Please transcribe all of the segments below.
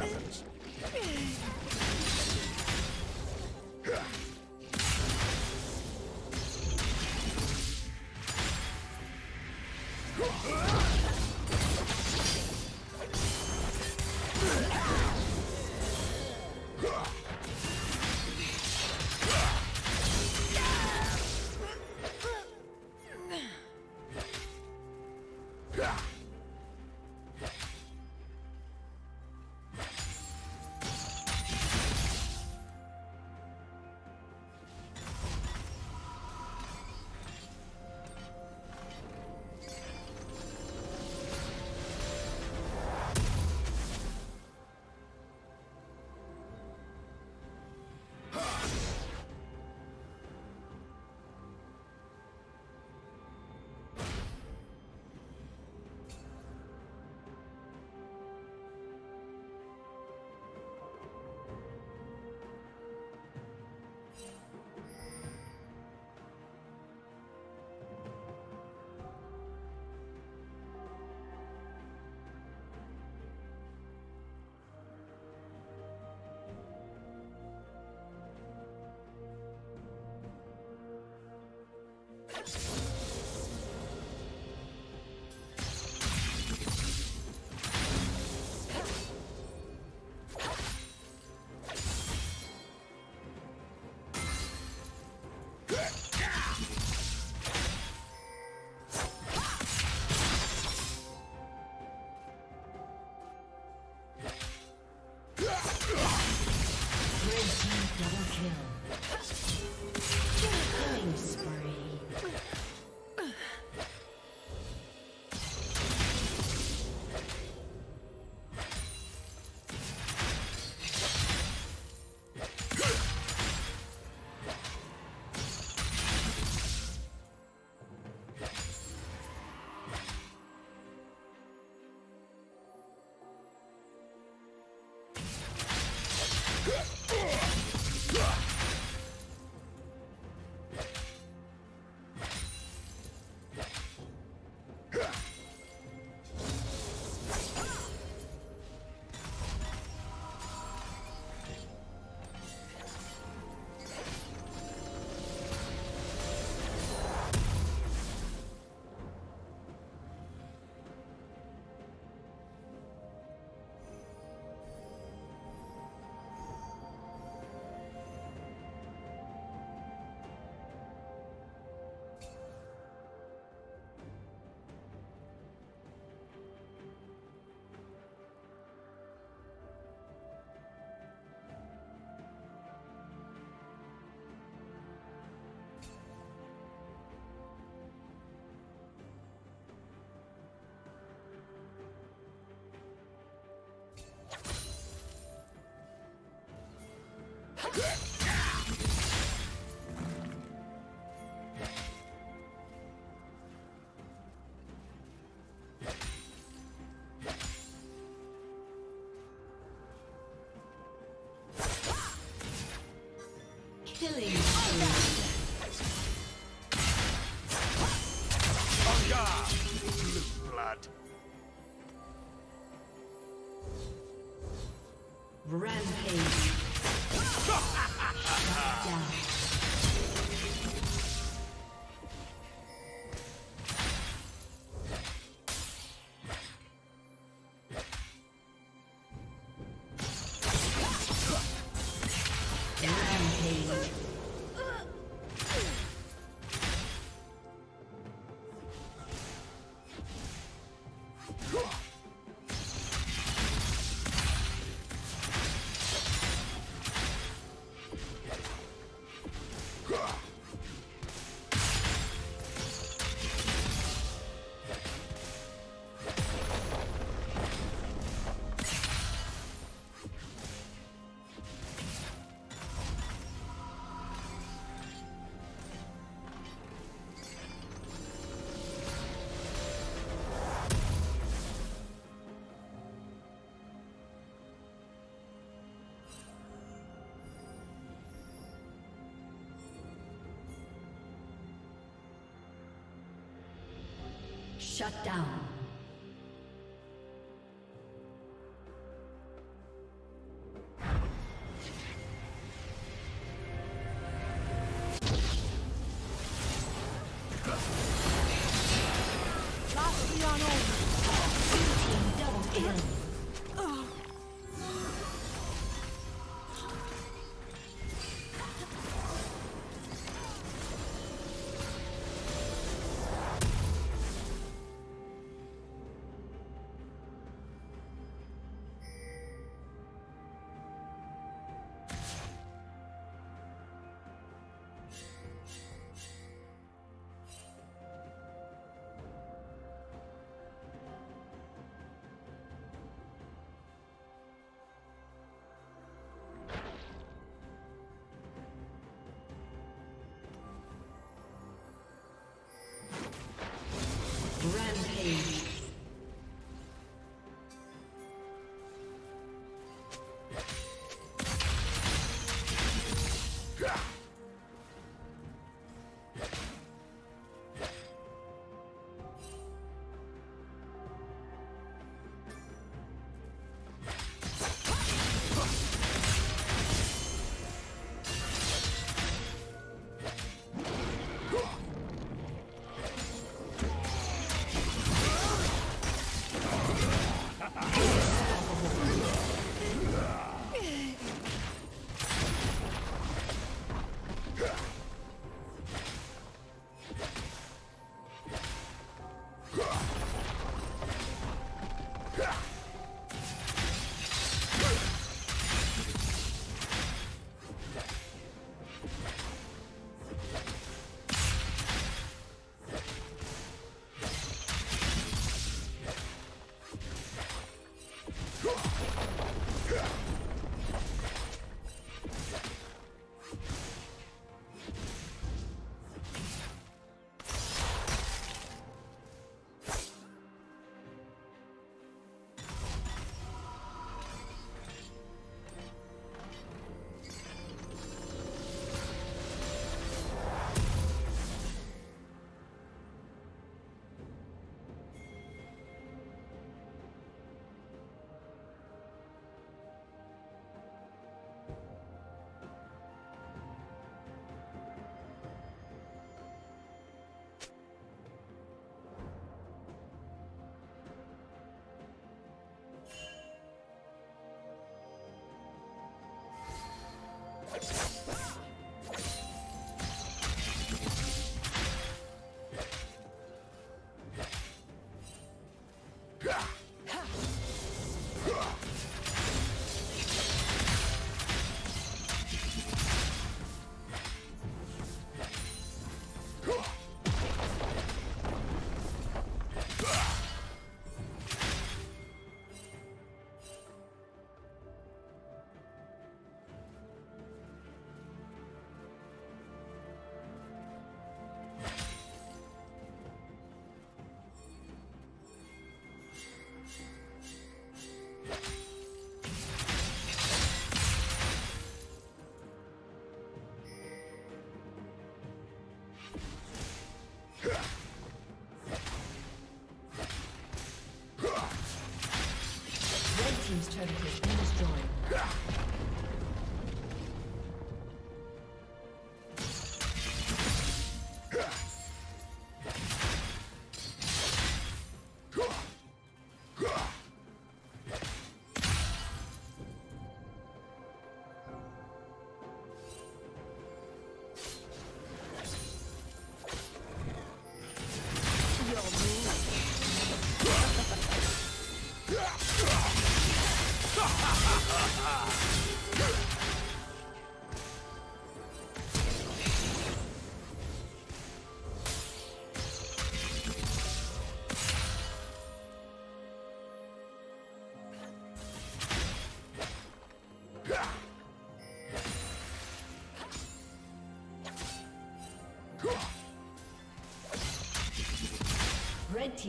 happens. Let's go. Yeah! Shut down.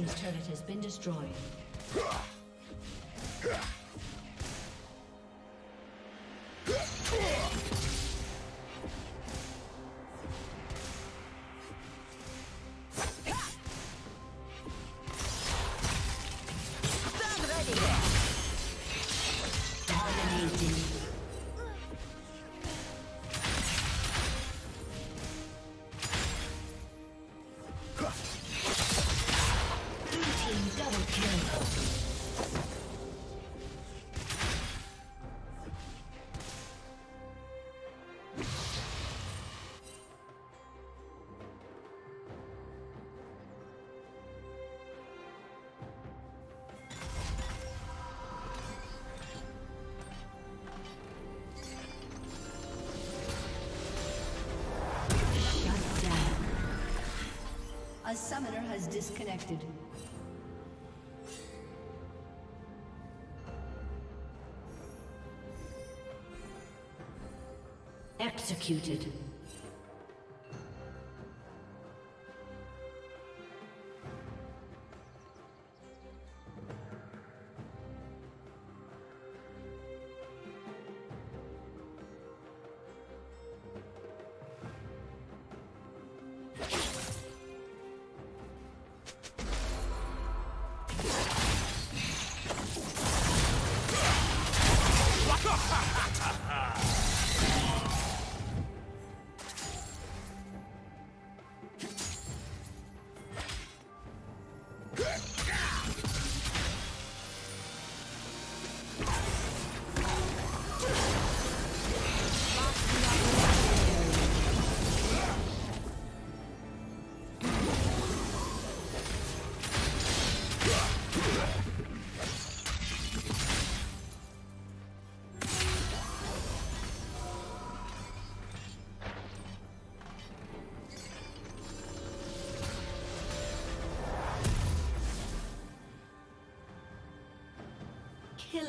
Team's turret has been destroyed. Dominating. A summoner has disconnected. Executed.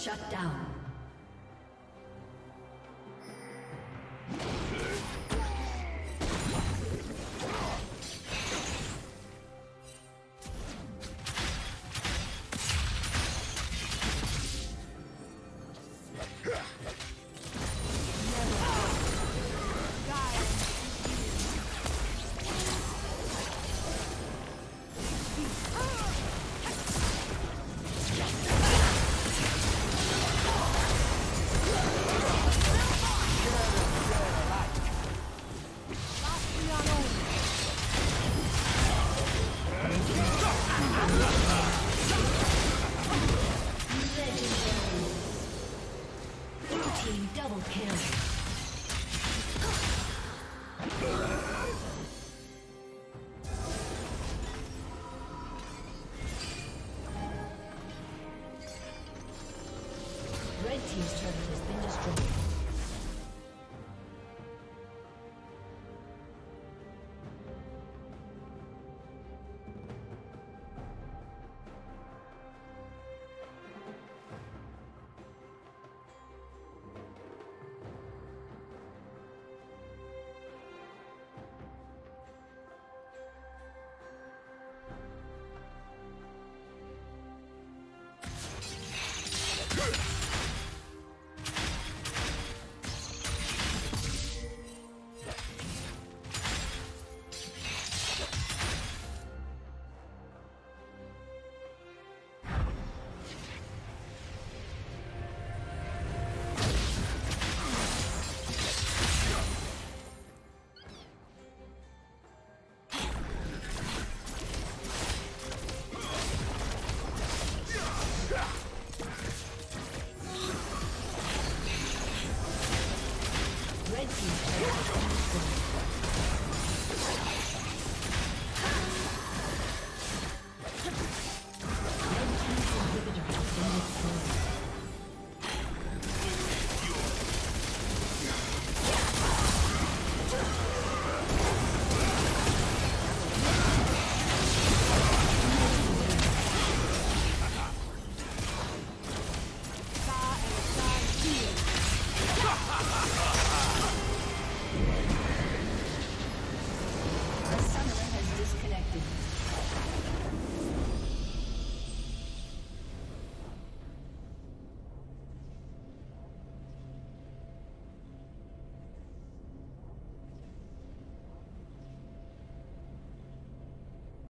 Shut down. Team double kill.